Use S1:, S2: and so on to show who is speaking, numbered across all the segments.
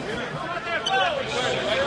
S1: Come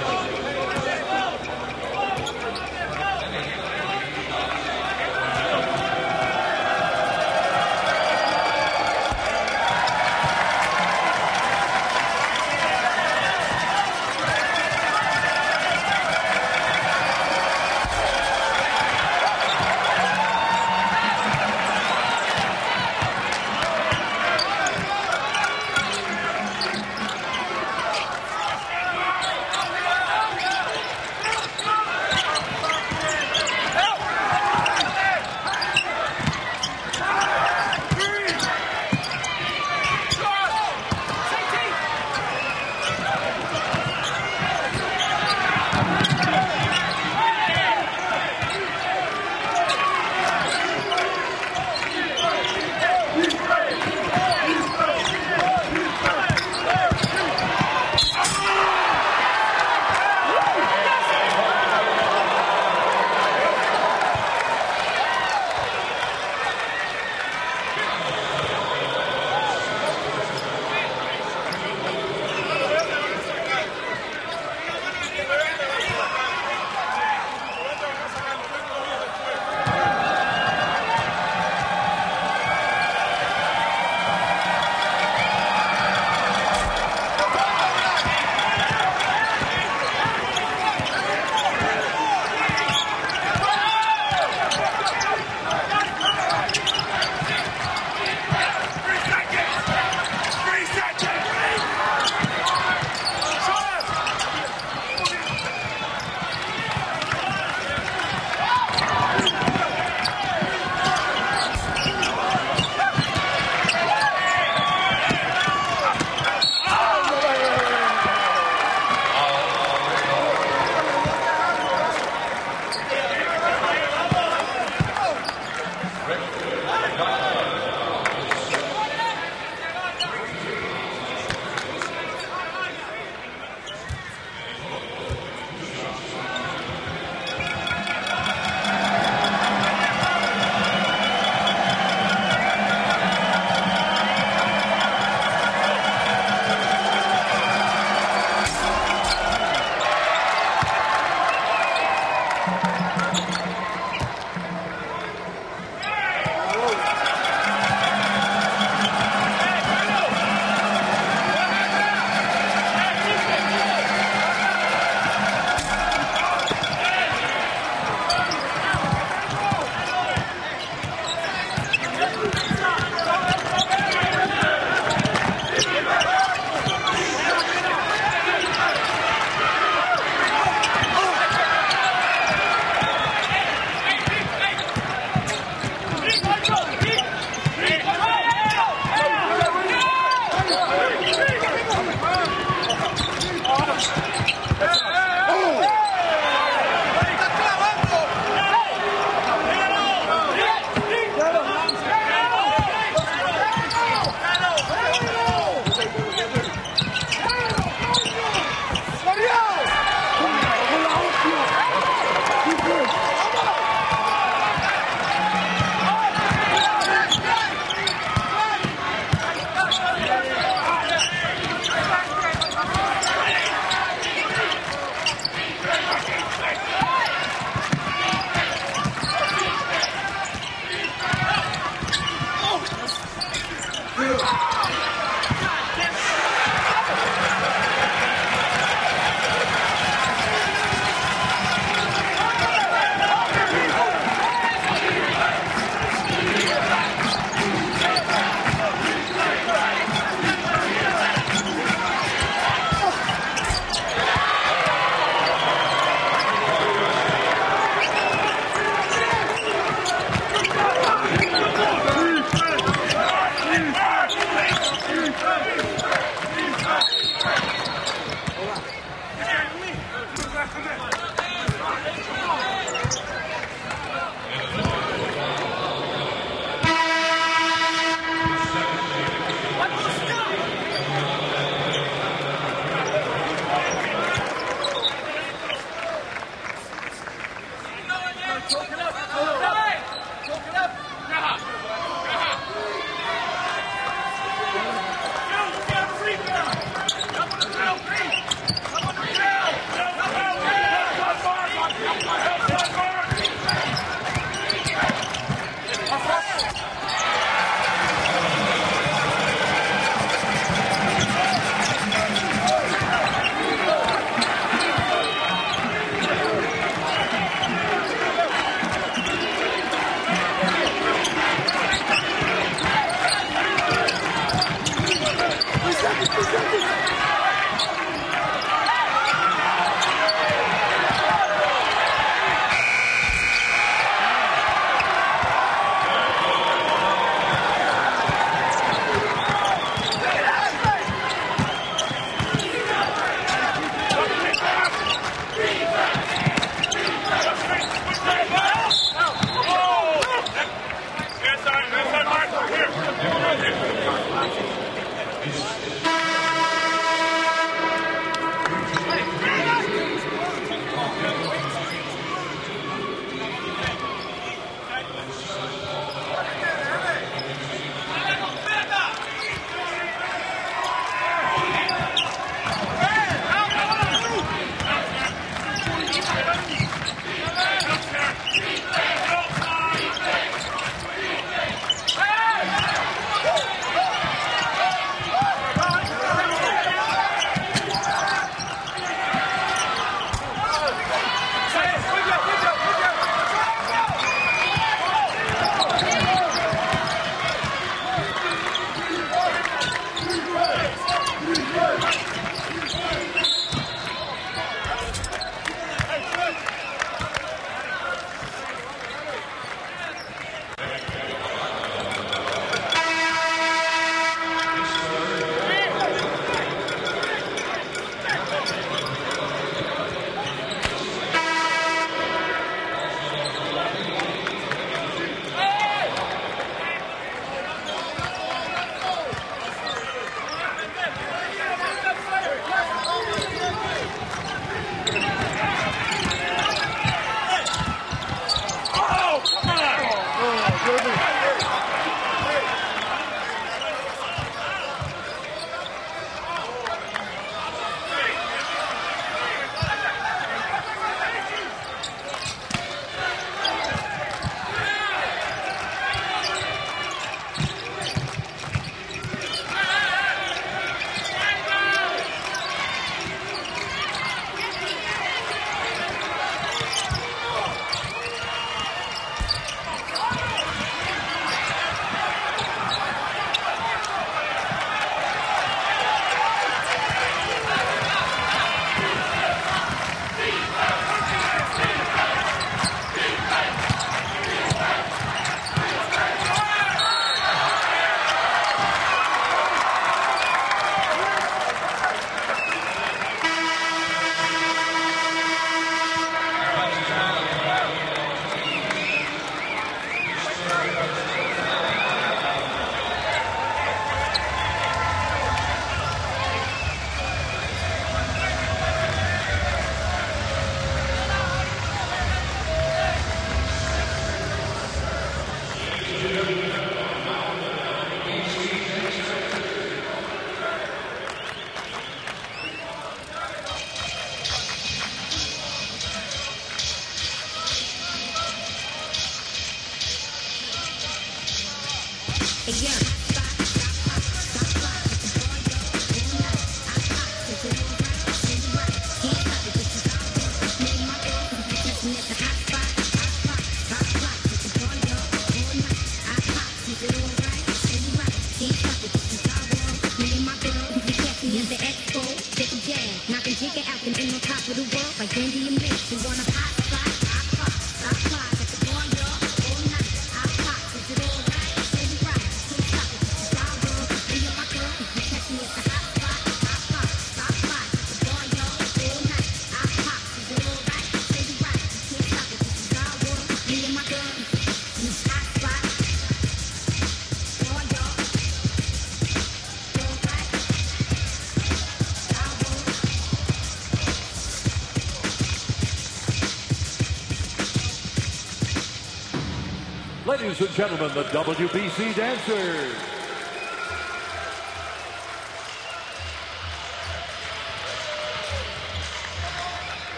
S2: Ladies and gentlemen, the WBC dancers.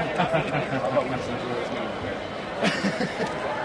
S3: What up, kid? What up, kid?
S4: Okay, we're ready.
S5: There.
S4: Should I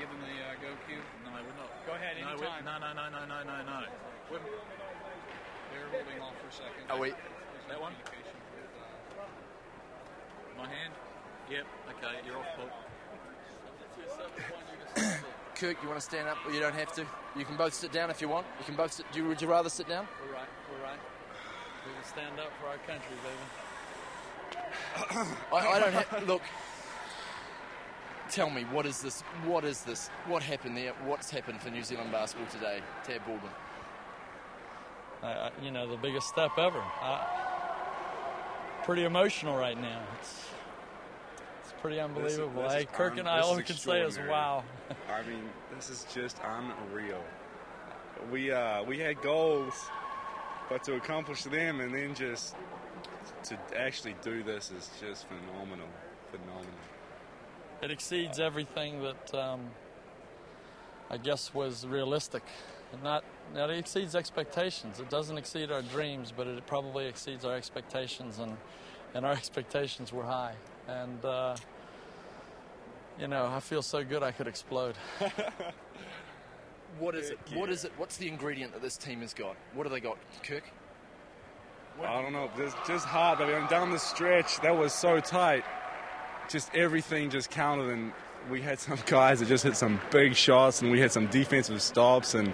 S4: give them the uh, go cue?
S6: No, we're not.
S4: Go ahead,
S6: No,
S4: anytime.
S6: no, no, no, no, no, no, no. We're,
S4: They're holding off for a second.
S5: Are we-
S4: There's no
S6: That one?
S4: communication with, uh,
S6: my hand. Yep. Okay, you're off, Paul.
S5: Kirk, you want to stand up? Or you don't have to. You can both sit down if you want. You can both sit. Do you, would you rather sit down?
S6: We're right. We're right. We can stand up for our country, baby.
S5: I, I don't have. Look. Tell me, what is this? What is this? What happened there? What's happened for New Zealand basketball today? Tab Baldwin.
S6: I, I, you know, the biggest step ever. I, pretty emotional right now. It's it's pretty unbelievable.
S7: this
S6: hey,
S7: is
S6: Kirk
S7: un-
S6: and I, all we can say is
S7: extraordinary.
S6: wow.
S7: I mean, this is just unreal. We uh, we had goals, but to accomplish them and then just to actually do this is just phenomenal, phenomenal.
S6: It exceeds everything that um, I guess was realistic. Not, not it exceeds expectations. It doesn't exceed our dreams, but it probably exceeds our expectations, and and our expectations were high. And uh, you know, I feel so good I could explode.
S5: What is it? What is it? What's the ingredient that this team has got? What have they got, Kirk?
S7: I don't know, just just hard. But I mean, down the stretch, that was so tight. Just everything just counted, and we had some guys that just hit some big shots, and we had some defensive stops, and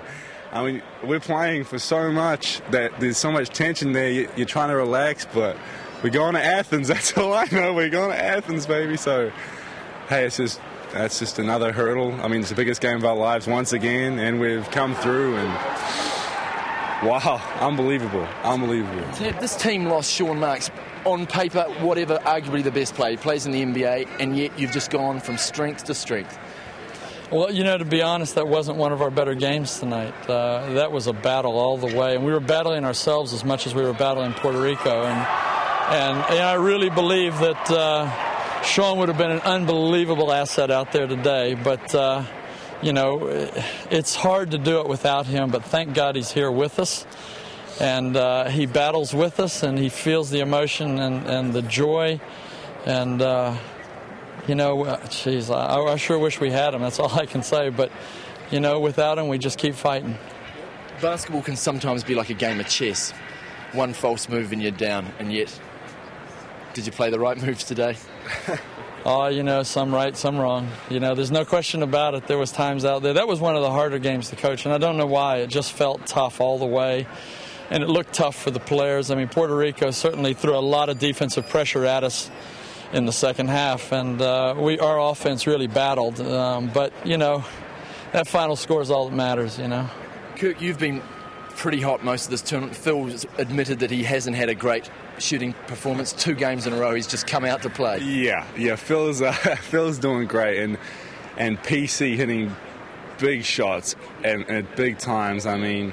S7: I mean, we're playing for so much that there's so much tension there. You- You're trying to relax, but we're going to Athens. That's all I know. We're going to Athens, baby. So, hey, it's just that's just another hurdle. I mean, it's the biggest game of our lives once again, and we've come through and. Wow, unbelievable, unbelievable.
S5: This team lost Sean Marks. On paper, whatever, arguably the best player. He plays in the NBA, and yet you've just gone from strength to strength.
S6: Well, you know, to be honest, that wasn't one of our better games tonight. Uh, that was a battle all the way, and we were battling ourselves as much as we were battling Puerto Rico. And And, and I really believe that uh, Sean would have been an unbelievable asset out there today. But, uh, you know, it's hard to do it without him. But thank God he's here with us. And uh, he battles with us and he feels the emotion and, and the joy. And, uh, you know, uh, jeez, I, I sure wish we had him. That's all I can say. But, you know, without him, we just keep fighting.
S5: Basketball can sometimes be like a game of chess. One false move and you're down, and yet, did you play the right moves today?
S6: Oh, you know, some right, some wrong. You know, there's no question about it. There was times out there. That was one of the harder games to coach, and I don't know why. It just felt tough all the way, and it looked tough for the players. I mean, Puerto Rico certainly threw a lot of defensive pressure at us in the second half, and uh, we our offense really battled. Um, but you know, that final score is all that matters. You know.
S5: Kirk, you've been pretty hot most of this tournament. Phil admitted that he hasn't had a great shooting performance. Two games in a row, he's just come out to play.
S7: Yeah, yeah. Phil's uh, Phil's doing great, and and PC hitting big shots and at big times. I mean,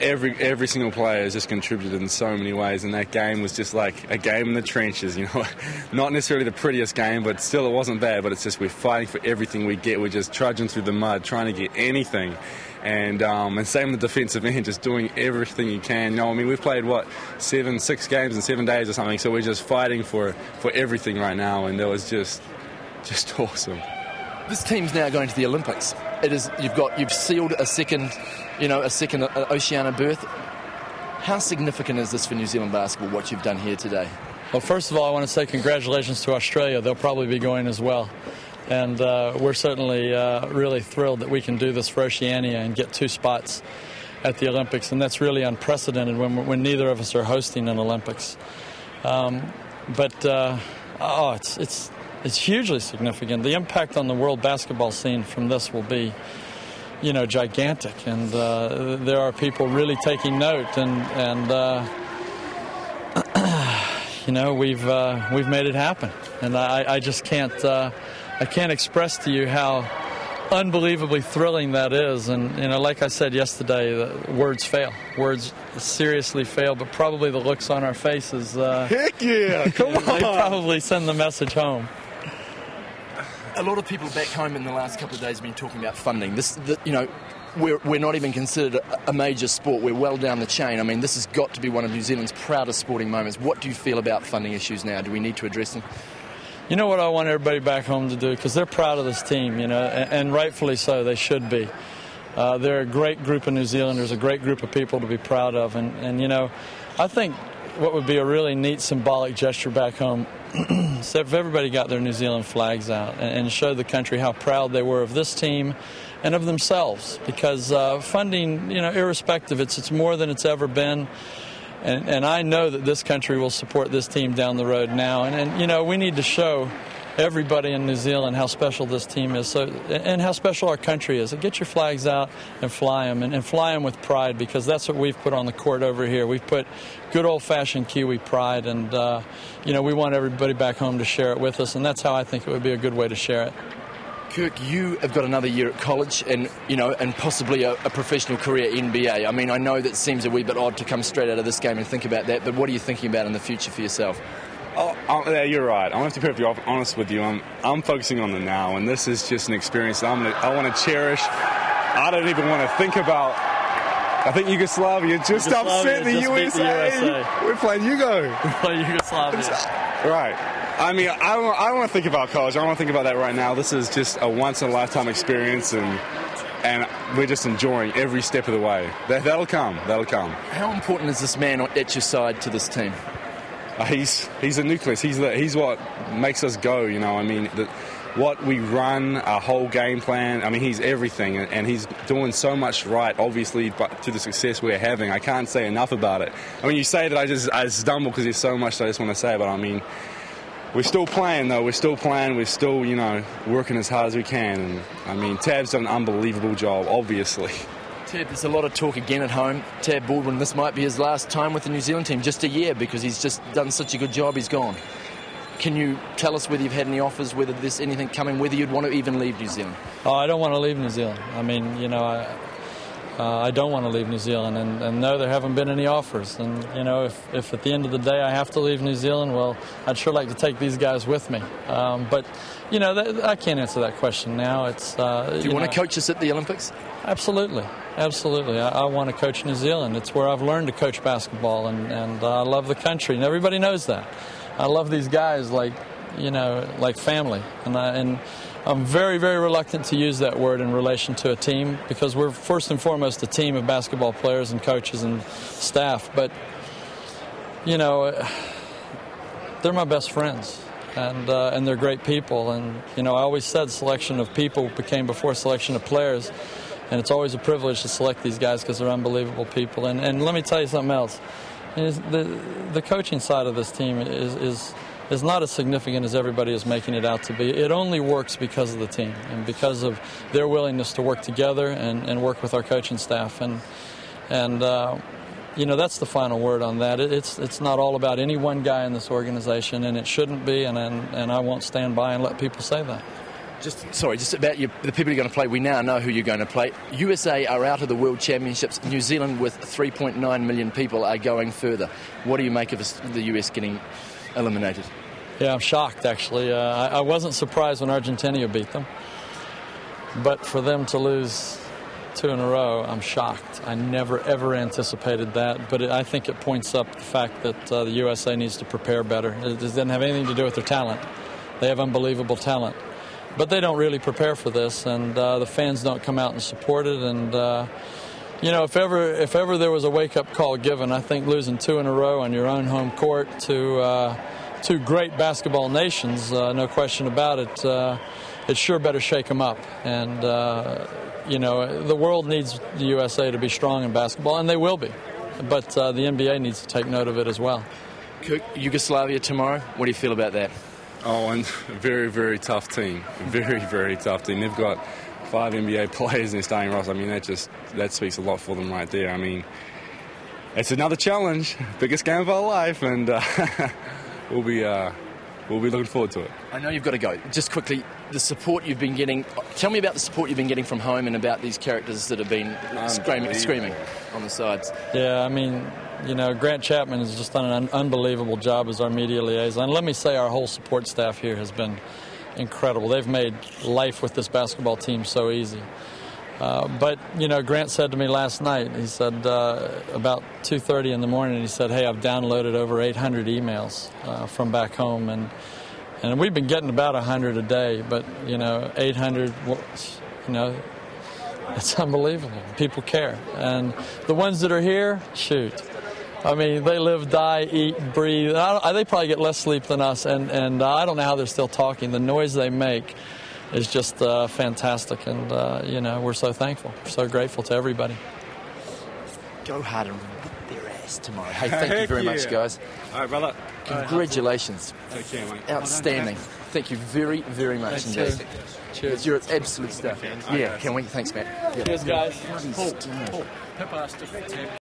S7: every every single player has just contributed in so many ways, and that game was just like a game in the trenches. You know, not necessarily the prettiest game, but still it wasn't bad. But it's just we're fighting for everything we get. We're just trudging through the mud, trying to get anything. And um, and same with the defensive end, just doing everything you can. You know, I mean, we've played what seven, six games in seven days or something. So we're just fighting for for everything right now, and it was just just awesome.
S5: This team's now going to the Olympics. It is you've got you've sealed a second, you know, a second uh, Oceania berth. How significant is this for New Zealand basketball? What you've done here today?
S6: Well, first of all, I want to say congratulations to Australia. They'll probably be going as well. And uh, we're certainly uh, really thrilled that we can do this for Oceania and get two spots at the Olympics. And that's really unprecedented when, when neither of us are hosting an Olympics. Um, but, uh, oh, it's, it's, it's hugely significant. The impact on the world basketball scene from this will be, you know, gigantic. And uh, there are people really taking note. And, and uh, you know, we've, uh, we've made it happen. And I, I just can't. I can't express to you how unbelievably thrilling that is. And you know, like I said yesterday, the words fail. Words seriously fail. But probably the looks on our faces. Uh,
S7: Heck yeah! Come
S6: they probably send the message home.
S5: A lot of people back home in the last couple of days have been talking about funding. This, the, you know, we're, we're not even considered a, a major sport. We're well down the chain. I mean, this has got to be one of New Zealand's proudest sporting moments. What do you feel about funding issues now? Do we need to address them?
S6: You know what I want everybody back home to do because they're proud of this team, you know, and, and rightfully so. They should be. Uh, they're a great group of New Zealanders, a great group of people to be proud of, and, and you know, I think what would be a really neat symbolic gesture back home so if everybody got their New Zealand flags out and, and showed the country how proud they were of this team and of themselves, because uh, funding, you know, irrespective, it's it's more than it's ever been. And, and I know that this country will support this team down the road now. And, and you know, we need to show everybody in New Zealand how special this team is so, and how special our country is. Get your flags out and fly them, and, and fly them with pride because that's what we've put on the court over here. We've put good old fashioned Kiwi pride, and, uh, you know, we want everybody back home to share it with us, and that's how I think it would be a good way to share it.
S5: Kirk, you have got another year at college, and you know, and possibly a, a, professional career NBA. I mean, I know that seems a wee bit odd to come straight out of this game and think about that, but what are you thinking about in the future for yourself?
S7: Oh, oh yeah, you're right. I'm going to be perfectly honest with you. I'm, I'm focusing on the now, and this is just an experience I'm gonna, I want to cherish. I don't even want to think about. I think Yugoslavia just
S6: Yugoslavia
S7: upset the
S6: just beat
S7: USA.
S6: the USA.
S7: We're playing Yugo.
S6: We play Yugoslavia.
S7: Right. I mean, I don't, I don't want to think about college. I don't want to think about that right now. This is just a once in a lifetime experience, and and we're just enjoying every step of the way. That, that'll come. That'll come.
S5: How important is this man at your side to this team?
S7: Uh, he's he's the nucleus. He's the, he's what makes us go. You know, I mean, the, what we run, our whole game plan. I mean, he's everything, and, he's doing so much right. Obviously, but to the success we're having, I can't say enough about it. I mean, you say that I just I stumble because there's so much that I just want to say, but I mean. We're still playing though. We're still playing. We're still, you know, working as hard as we can. And I mean, Tab's done an unbelievable job, obviously.
S5: Tab, there's a lot of talk again at home. Tab Baldwin, this might be his last time with the New Zealand team, just a year, because he's just done such a good job. He's gone. Can you tell us whether you've had any offers, whether there's anything coming, whether you'd want to even leave New Zealand?
S6: Oh, I don't want to leave New Zealand. I mean, you know, I, Uh, I don't want to leave New Zealand, and, and no, there haven't been any offers. And you know, if, if at the end of the day I have to leave New Zealand, well, I'd sure like to take these guys with me. Um, but you know, that, I can't answer that question now. It's uh,
S5: Do you, want
S6: know,
S5: to coach us at the Olympics?
S6: Absolutely, absolutely. I, I want to coach New Zealand. It's where I've learned to coach basketball, and, and uh, I love the country, and everybody knows that. I love these guys like you know, like family, and I, and I'm very, very reluctant to use that word in relation to a team because we're first and foremost a team of basketball players and coaches and staff. But you know, they're my best friends, and uh, and they're great people. And you know, I always said selection of people became before selection of players, and it's always a privilege to select these guys because they're unbelievable people. And and let me tell you something else: the the coaching side of this team is is is not as significant as everybody is making it out to be. It only works because of the team and because of their willingness to work together and, and work with our coaching staff. And and uh, you know that's the final word on that. It, it's it's not all about any one guy in this organization, and it shouldn't be. And and, and I won't stand by and let people say that.
S5: Just sorry, just about your, the people you're going to play. We now know who you're going to play. USA are out of the World Championships. New Zealand, with 3.9 million people, are going further. What do you make of the US getting eliminated?
S6: Yeah, I'm shocked actually. Uh, I, I wasn't surprised when Argentina beat them, but for them to lose two in a row, I'm shocked. I never ever anticipated that, but it, I think it points up the fact that uh, the USA needs to prepare better. It doesn't have anything to do with their talent. They have unbelievable talent, but they don't really prepare for this, and uh, the fans don't come out and support it. And uh, you know, if ever if ever there was a wake up call given, I think losing two in a row on your own home court to uh, two great basketball nations, uh, no question about it. Uh, it sure better shake them up, and uh, you know the world needs the USA to be strong in basketball, and they will be. But uh, the NBA needs to take note of it as well.
S5: Kirk, Yugoslavia tomorrow. What do you feel about that?
S7: Oh, and a very, very tough team. Very, very tough team. They've got five NBA players in their starting roster. I mean, that just that speaks a lot for them right there. I mean, it's another challenge, biggest game of our life, and uh, we'll be uh, we'll be looking forward to it.
S5: I know you've got to go. Just quickly, the support you've been getting. Tell me about the support you've been getting from home and about these characters that have been screaming, screaming on the sides.
S6: Yeah, I mean, you know, Grant Chapman has just done an un- unbelievable job as our media liaison. Let me say, our whole support staff here has been incredible. They've made life with this basketball team so easy. Uh, but you know, Grant said to me last night. He said uh, about 2:30 in the morning. He said, "Hey, I've downloaded over 800 emails uh, from back home, and and we've been getting about 100 a day. But you know, 800, well, you know, it's unbelievable. People care, and the ones that are here, shoot. I mean, they live, die, eat, breathe. I don't, they probably get less sleep than us, and and uh, I don't know how they're still talking. The noise they make is just uh, fantastic, and uh, you know, we're so thankful, so grateful to everybody.
S5: Go hard and whip their ass tomorrow. Hey, thank you
S7: Heck
S5: very much, guys.
S7: All right, brother.
S5: Congratulations.
S7: Take care, mate.
S5: Outstanding. Thank you very, very much
S6: Thanks,
S5: indeed.
S6: sir. Cheers.
S5: You're absolute stuff. Yeah, can we? Thanks, Matt. Yeah.
S6: Cheers, guys.
S5: Bloody stunner.
S8: Pip asked if Tab